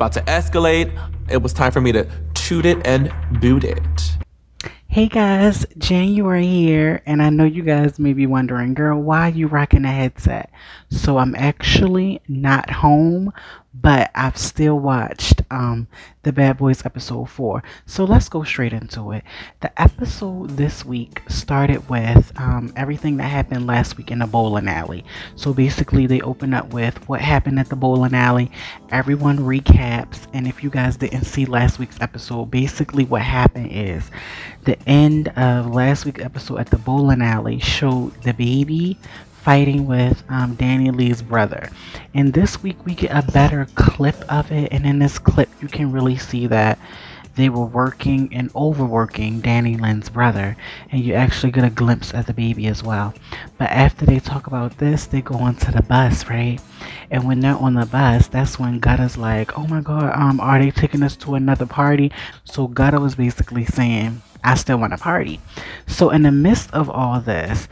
about to escalate. It was time for me to toot it and boot it. Hey guys, January here, and I know you guys may be wondering, girl, why are you rocking a headset? So I'm actually not home, but I've still watched um, the Bad Boys episode 4. So let's go straight into it. The episode this week started with um, everything that happened last week in the bowling alley. So basically, they open up with what happened at the bowling alley. Everyone recaps, and if you guys didn't see last week's episode, basically what happened is the end of last week's episode at the bowling alley showed the baby fighting with um, Lee's brother. And this week we get a better clip of it. And in this clip, you can really see that they were working and overworking DaniLeigh's brother. And you actually get a glimpse at the baby as well. But after they talk about this, they go onto the bus, right? And when they're on the bus, that's when Gutta's like, oh my God, um, are they taking us to another party? So Gutta was basically saying, I still want to party. So in the midst of all this,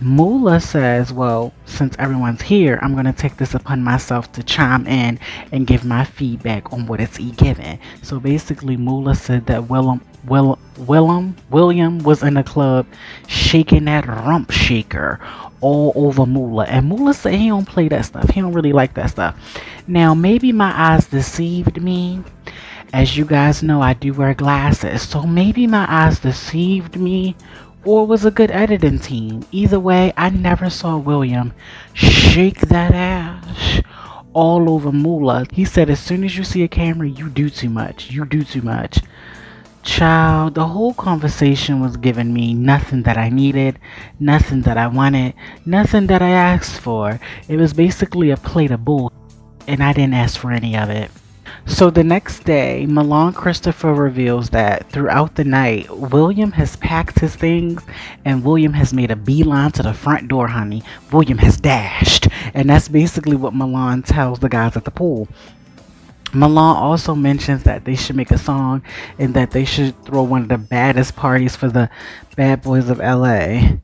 Moolah says, Well, since everyone's here, I'm going to take this upon myself to chime in and give my feedback on what it's e given. So basically, Moolah said that Willem, Will, Willem, William was in the club shaking that rump shaker all over Moolah. And Moolah said he don't play that stuff. He don't really like that stuff. Now, maybe my eyes deceived me. As you guys know, I do wear glasses. So maybe my eyes deceived me or was a good editing team. Either way, I never saw William shake that ass all over Moolah. He said, as soon as you see a camera, you do too much. You do too much. Child, the whole conversation was giving me nothing that I needed, nothing that I wanted, nothing that I asked for. It was basically a plate of bull, and I didn't ask for any of it. So the next day, Milan Christopher reveals that throughout the night, William has packed his things and William has made a beeline to the front door, honey. William has dashed. And that's basically what Milan tells the guys at the pool. Milan also mentions that they should make a song and that they should throw one of the baddest parties for the bad boys of LA.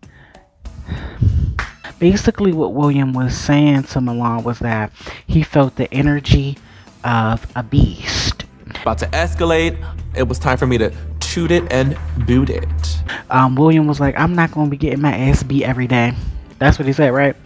Basically, what William was saying to Milan was that he felt the energy of a beast. About to escalate. It was time for me to toot it and boot it. Um, William was like, I'm not going to be getting my ass beat every day. That's what he said, right?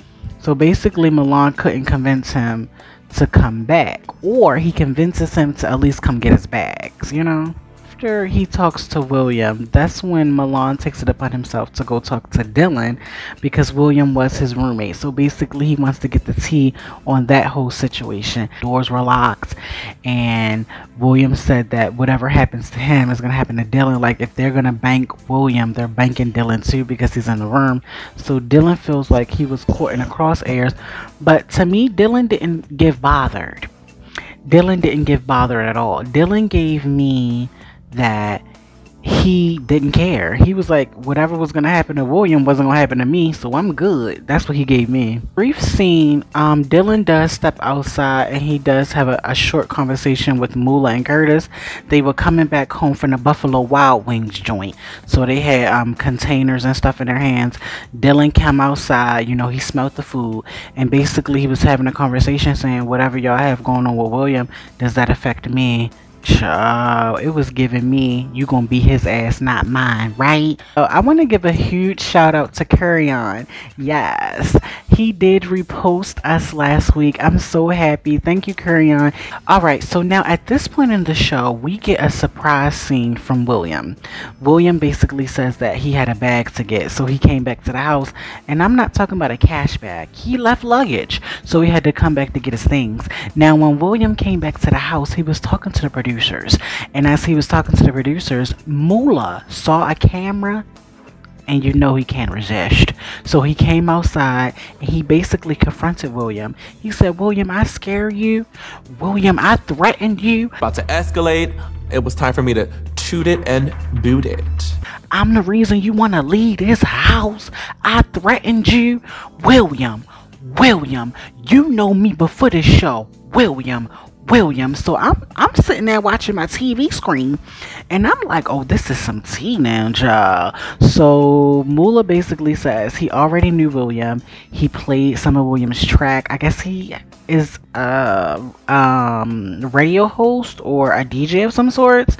So basically, Milan couldn't convince him to come back, or he convinces him to at least come get his bags, you know? After he talks to William, that's when Milan takes it upon himself to go talk to Dylan because William was his roommate. So basically, he wants to get the tea on that whole situation. Doors were locked, and William said that whatever happens to him is going to happen to Dylan. Like, if they're going to bank William, they're banking Dylan too because he's in the room. So Dylan feels like he was caught in the crosshairs. But to me, Dylan didn't give bothered. Dylan didn't give bother at all. Dylan gave me that he didn't care. He was like, whatever was gonna happen to William wasn't gonna happen to me, so I'm good. That's what he gave me. Brief scene, um, Dylan does step outside and he does have a, a short conversation with Mula and Curtis. They were coming back home from the Buffalo Wild Wings joint. So they had um containers and stuff in their hands. Dylan came outside, you know, he smelled the food and basically he was having a conversation saying, Whatever y'all have going on with William, does that affect me? Child, it was giving me, you gonna be his ass, not mine, right? Uh, I want to give a huge shout out to Kerrion. Yes, he did repost us last week. I'm so happy. Thank you, Kerrion. All right, so now at this point in the show, we get a surprise scene from William. William basically says that he had a bag to get, so he came back to the house. And I'm not talking about a cash bag, he left luggage, so he had to come back to get his things. Now, when William came back to the house, he was talking to the producer producers. And as he was talking to the producers, Moolah saw a camera and you know he can't resist. So he came outside and he basically confronted William. He said, William, I scare you. William, I threatened you. About to escalate. It was time for me to toot it and boot it. I'm the reason you want to leave this house. I threatened you. William, William, you know me before this show. William, William. So I'm I'm sitting there watching my TV screen and I'm like, oh, this is some tea now, child. So Mula basically says he already knew William. He played some of William's track. I guess he is a um, radio host or a DJ of some sorts.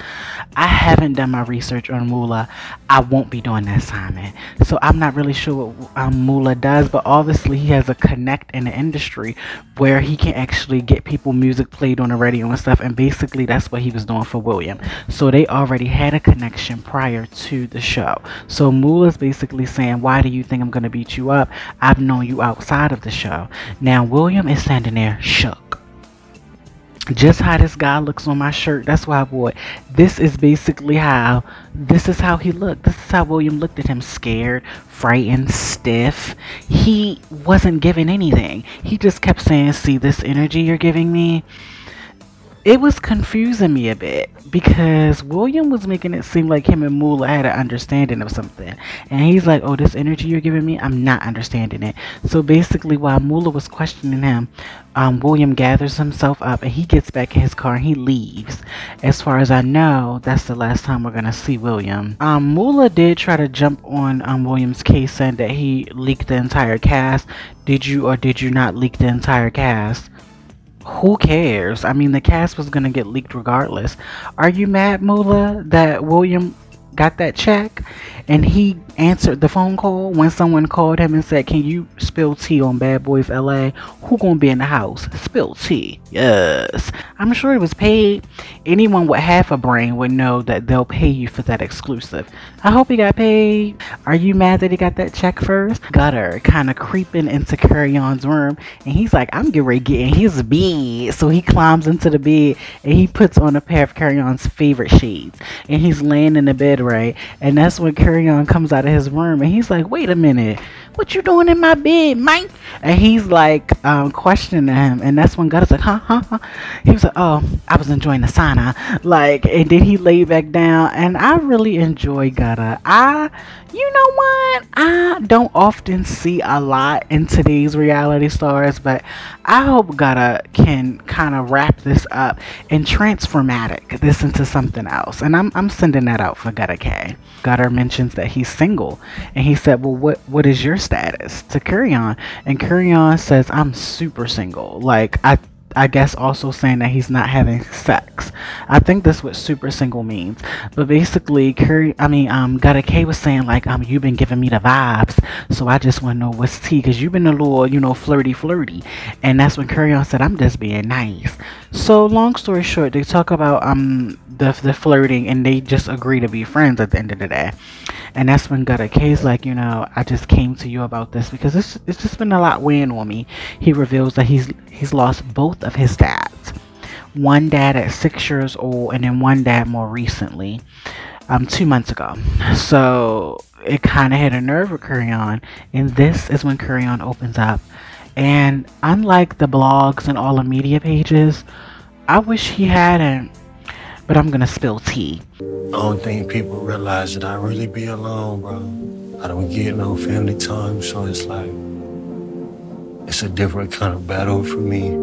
I haven't done my research on Mula. I won't be doing that assignment. So I'm not really sure what um, Moolah does, but obviously he has a connect in the industry where he can actually get people music played on the radio and stuff. And basically that's what he was doing for William. So they already had a connection prior to the show. So Moolah's basically saying, why do you think I'm going to beat you up? I've known you outside of the show. Now William is standing there shook just how this guy looks on my shirt that's why i bought this is basically how this is how he looked this is how william looked at him scared frightened stiff he wasn't giving anything he just kept saying see this energy you're giving me it was confusing me a bit because William was making it seem like him and Moolah had an understanding of something. And he's like, Oh, this energy you're giving me, I'm not understanding it. So basically, while Moolah was questioning him, um, William gathers himself up and he gets back in his car and he leaves. As far as I know, that's the last time we're going to see William. Um, did try to jump on um, William's case saying that he leaked the entire cast. Did you or did you not leak the entire cast? Who cares? I mean, the cast was gonna get leaked regardless. Are you mad, Moolah, that William got that check and he answered the phone call when someone called him and said can you spill tea on bad boys la who gonna be in the house? Spill tea. Yes. I'm sure it was paid. Anyone with half a brain would know that they'll pay you for that exclusive. I hope he got paid. Are you mad that he got that check first? Gutta kind of creeping into Kerrion's room and he's like i'm getting ready to get in his bed. So he climbs into the bed and he puts on a pair of Kerrion's favorite shades and he's laying in the bed right? And that's when carry on comes out of his room and he's like wait a minute what you doing in my bed, man? And he's like um, questioning him, and that's when Gutta's like, huh, huh, huh. He was like, oh, I was enjoying the sauna, like, and then he laid back down, and I really enjoy Gutta. I, you know what? I don't often see a lot in today's reality stars, but I hope Gutta can kind of wrap this up and transformatic this into something else. And I'm, I'm sending that out for Gutta K. Gutta mentions that he's single, and he said, well, what, what is your status to Kerrion. And Kerrion says, I'm super single. Like, I I guess also saying that he's not having sex. I think that's what super single means. But basically, Curry, I mean, um, Gutta K was saying like, um, you've been giving me the vibes, so I just want to know what's tea, cause you've been a little, you know, flirty, flirty, and that's when Kerrion said, I'm just being nice. So long story short, they talk about um the the flirting, and they just agree to be friends at the end of the day. And that's when Gutta K's like, you know, I just came to you about this because it's it's just been a lot weighing on me. He reveals that he's he's lost both of his dads. One dad at six years old and then one dad more recently. Um two months ago. So it kinda hit a nerve with Kerrion. And this is when Kerrion opens up. And unlike the blogs and all the media pages, I wish he hadn't but I'm gonna spill tea. I don't think people realize that I really be alone, bro. I don't get no family time, so it's like it's a different kind of battle for me.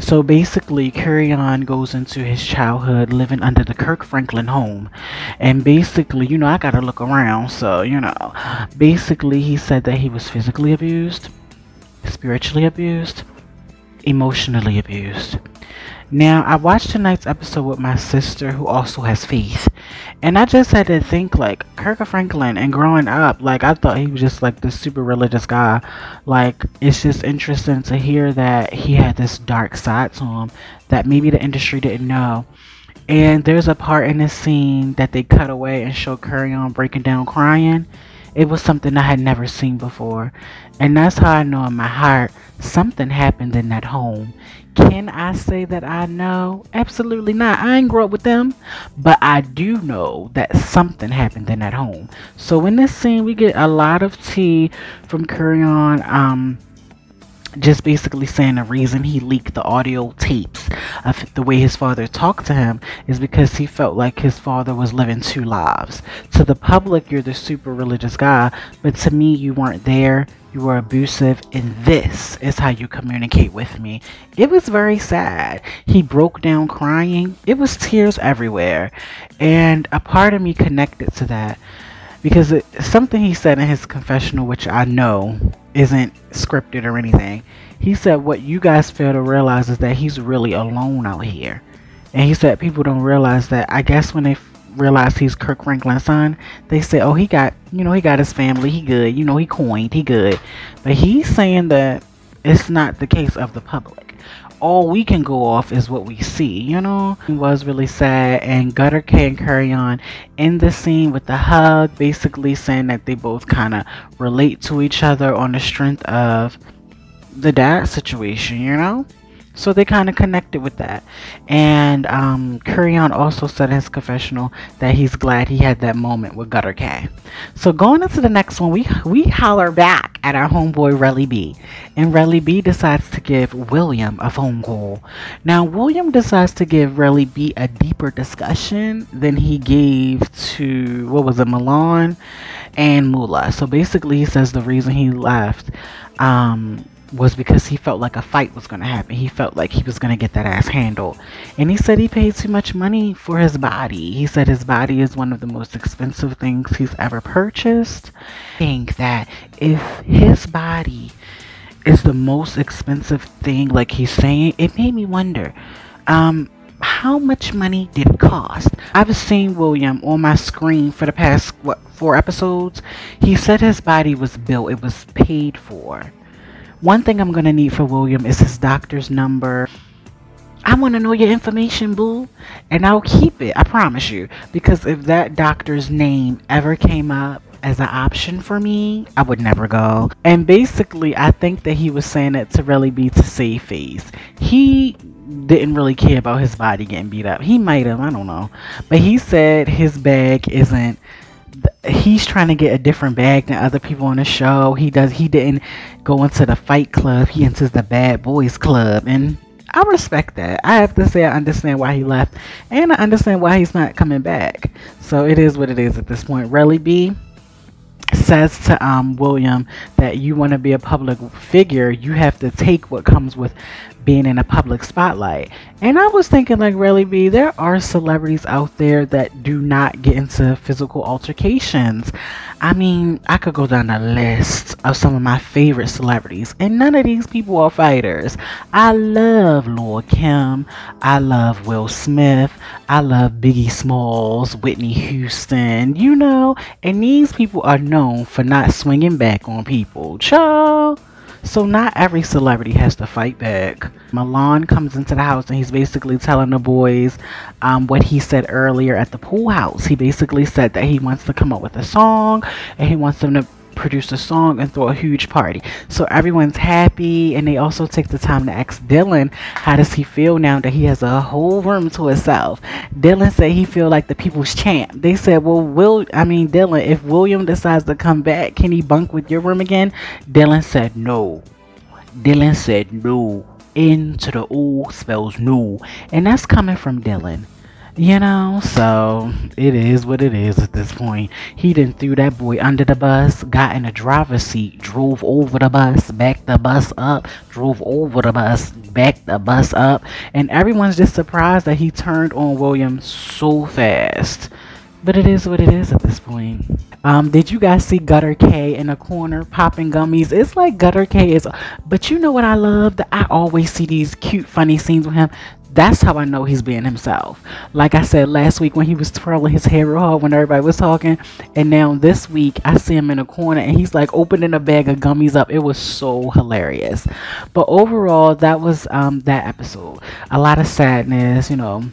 So basically, Kerrion goes into his childhood living under the Kirk Franklin home. And basically, you know, I gotta look around, so, you know, basically, he said that he was physically abused, spiritually abused, emotionally abused. Now, I watched tonight's episode with my sister who also has faith. And I just had to think like Kirk Franklin and growing up, like I thought he was just like this super religious guy. Like it's just interesting to hear that he had this dark side to him that maybe the industry didn't know. And there's a part in this scene that they cut away and show Kerrion breaking down crying. It was something I had never seen before. And that's how I know in my heart something happened in that home. Can I say that I know? Absolutely not. I ain't grew up with them, but I do know that something happened in that home. So in this scene, we get a lot of tea from Kerrion. Um, just basically saying the reason he leaked the audio tapes of the way his father talked to him is because he felt like his father was living two lives. To the public, you're the super religious guy, but to me, you weren't there. You were abusive, and this is how you communicate with me. It was very sad. He broke down crying. It was tears everywhere. And a part of me connected to that because it's something he said in his confessional, which I know isn't scripted or anything. He said, What you guys fail to realize is that he's really alone out here. And he said, People don't realize that. I guess when they realize he's Kirk Franklin's son, they say, Oh, he got, you know, he got his family. He good. You know, he coined. He good. But he's saying that it's not the case of the public all we can go off is what we see, you know? It was really sad, and Gutta can Carry On in the scene with the hug, basically saying that they both kind of relate to each other on the strength of the dad situation, you know? So they kind of connected with that. And um, Kerrion also said in his confessional that he's glad he had that moment with Gutta K. So going into the next one, we we holler back at our homeboy Relly B. And Relly B decides to give William a phone call. Now William decides to give Relly B a deeper discussion than he gave to what was it, Milan and Mula. So basically he says the reason he left um, was because he felt like a fight was going to happen. He felt like he was going to get that ass handled. And he said he paid too much money for his body. He said his body is one of the most expensive things he's ever purchased. I think that if his body is the most expensive thing, like he's saying, it made me wonder. Um, how much money did it cost? I've seen William on my screen for the past what four episodes. He said his body was built, it was paid for. One thing I'm going to need for William is his doctor's number. I want to know your information, boo. And I'll keep it, I promise you. Because if that doctor's name ever came up as an option for me, I would never go. And basically, I think that he was saying it to really be to save face. He didn't really care about his body getting beat up. He might have, I don't know. But he said his bag isn't he's trying to get a different bag than other people on the show. He does. He didn't go into the fight club. He enters the bad boys club, and I respect that. I have to say I understand why he left, and I understand why he's not coming back. So it is what it is at this point. Relly B says to um, William that you want to be a public figure, you have to take what comes with being in a public spotlight. And I was thinking, like, really, B, there are celebrities out there that do not get into physical altercations. I mean, I could go down a list of some of my favorite celebrities, and none of these people are fighters. I love Lord Kim. I love Will Smith. I love Biggie Smalls, Whitney Houston, you know, and these people are known for not swinging back on people. Child. So not every celebrity has to fight back. Milan comes into the house and he's basically telling the boys um, what he said earlier at the pool house. He basically said that he wants to come up with a song and he wants them to produce a song and throw a huge party. So everyone's happy and they also take the time to ask Dylan how does he feel now that he has a whole room to himself. Dylan said he feel like the people's champ. They said, well, Will, I mean Dylan, if William decides to come back, can he bunk with your room again? Dylan said no. Dylan said no. Into the O spells no. And that's coming from Dylan. You know, so it is what it is at this point. He didn't threw that boy under the bus, got in the driver's seat, drove over the bus, backed the bus up, drove over the bus, backed the bus up, and everyone's just surprised that he turned on William so fast. But it is what it is at this point. Um, did you guys see Gutta K in a corner popping gummies? It's like Gutta K is, but you know what I love? That I always see these cute, funny scenes with him that's how I know he's being himself. Like I said last week when he was twirling his hair real hard when everybody was talking, and now this week I see him in a corner and he's like opening a bag of gummies up. It was so hilarious. But overall, that was um, that episode. A lot of sadness, you know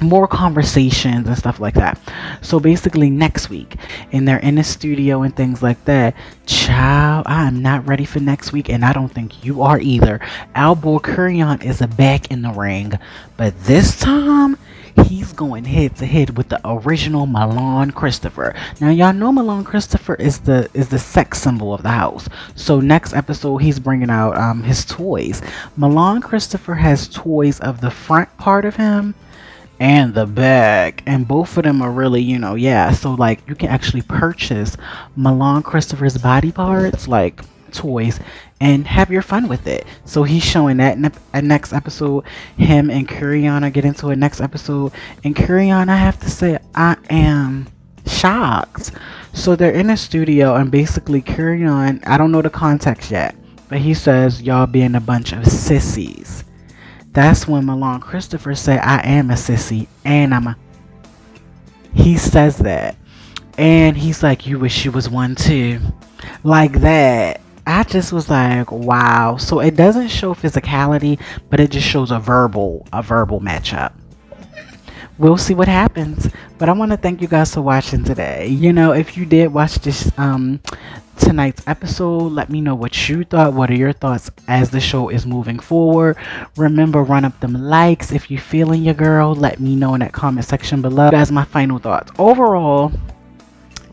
more conversations and stuff like that. So basically, next week, and they're in the studio and things like that. Child, I am not ready for next week, and I don't think you are either. Al Kerrion is back in the ring, but this time he's going head to head with the original Milan Christopher. Now y'all know Milan Christopher is the is the sex symbol of the house. So next episode he's bringing out um, his toys. Milan Christopher has toys of the front part of him and the back and both of them are really you know yeah so like you can actually purchase Milan Christopher's body parts like toys and have your fun with it. So he's showing that in a next episode. Him and Kuriana get into a next episode. And Kuriana, I have to say, I am shocked. So they're in a studio and basically Kerrion, I don't know the context yet, but he says y'all being a bunch of sissies. That's when Milan Christopher said, I am a sissy and I'm a he says that. And he's like, You wish you was one too. Like that. I just was like, wow. So it doesn't show physicality, but it just shows a verbal, a verbal matchup. We'll see what happens. But I want to thank you guys for watching today. You know, if you did watch this um tonight's episode, let me know what you thought. What are your thoughts as the show is moving forward? Remember, run up them likes. If you're feeling your girl, let me know in that comment section below. That's my final thoughts. Overall,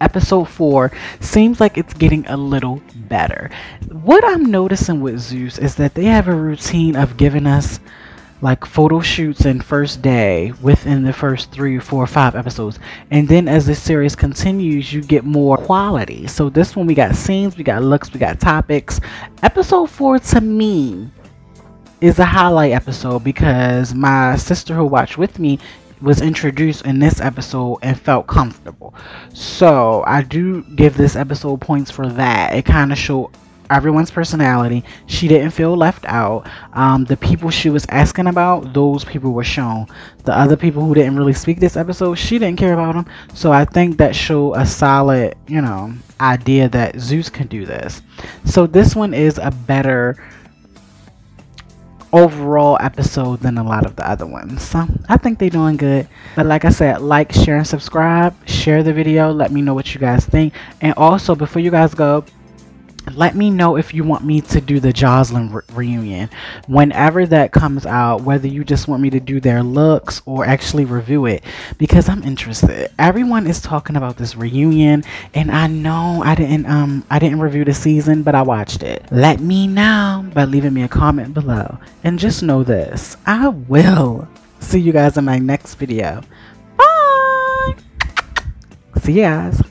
episode 4 seems like it's getting a little better. What I'm noticing with Zeus is that they have a routine of giving us like photo shoots and first day within the first three, four, five episodes. And then as the series continues, you get more quality. So this one we got scenes, we got looks, we got topics. Episode four to me is a highlight episode because my sister who watched with me was introduced in this episode and felt comfortable. So I do give this episode points for that. It kind of showed everyone's personality. She didn't feel left out. Um, the people she was asking about, those people were shown. The other people who didn't really speak this episode, she didn't care about them. So I think that showed a solid, you know, idea that Zeus can do this. So this one is a better overall episode than a lot of the other ones. So I think they're doing good. But like I said, like, share, and subscribe. Share the video. Let me know what you guys think. And also, before you guys go, let me know if you want me to do the Jocelyn re reunion. Whenever that comes out whether you just want me to do their looks or actually review it because I'm interested. Everyone is talking about this reunion and I know I didn't um I didn't review the season but I watched it. Let me know by leaving me a comment below. And just know this I will see you guys in my next video. Bye! See you guys